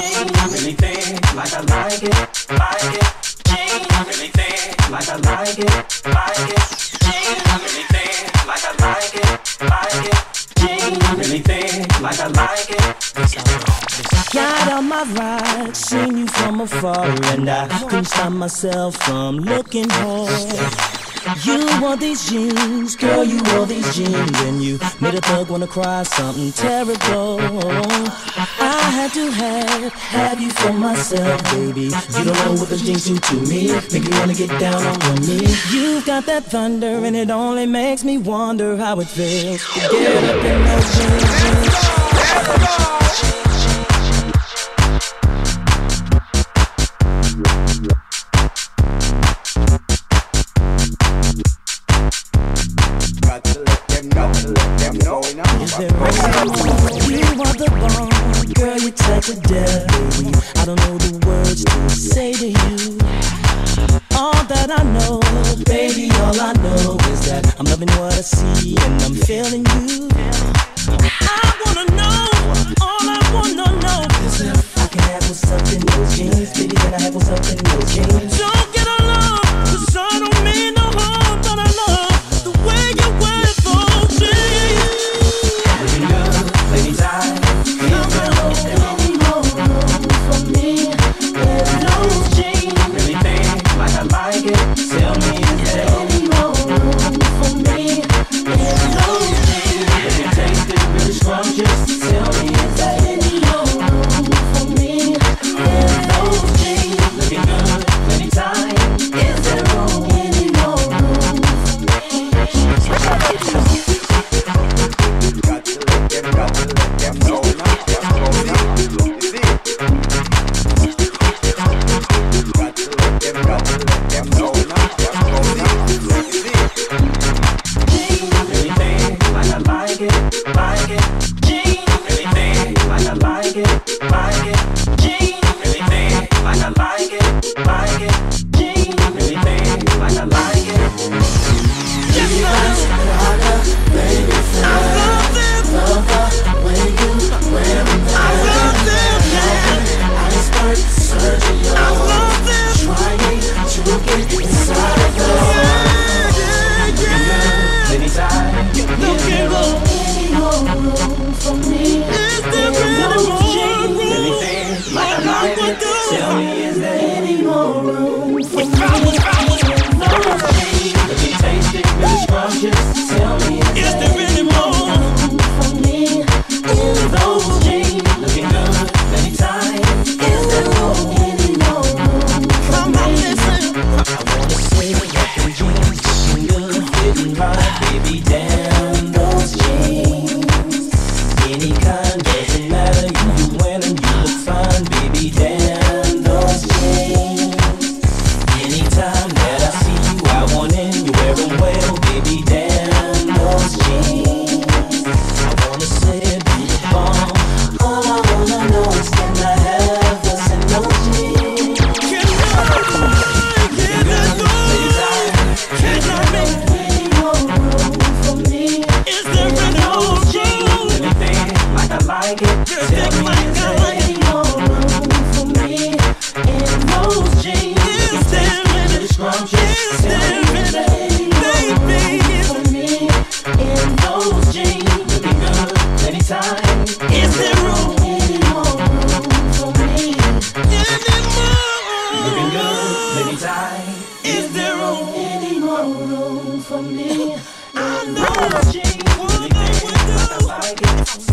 Really thin, like I like it, like it. Jeans, really thin, like I like it, like it. Jeans, really thin, like I like it, like it. Jeans, really thin, like I like it. Got on my ride, seen you from afar, and I couldn't stop myself from looking hard. You wore these jeans, girl, you wore these jeans, and you made a thug wanna cry something terrible. I had to have, have you for myself, baby. You don't know what those jeans do to me, make me wanna get down on one knee. You've got that thunder, and it only makes me wonder how it feels to get up in those jeans. Got a death. I don't know the words to say to you. All that I know, baby, all I know is that I'm loving what I see and I'm feeling you. I wanna know, all I wanna know is if I can have in those jeans, baby, can I have in those jeans? my baby, dance. room for me. I know she would, would, would.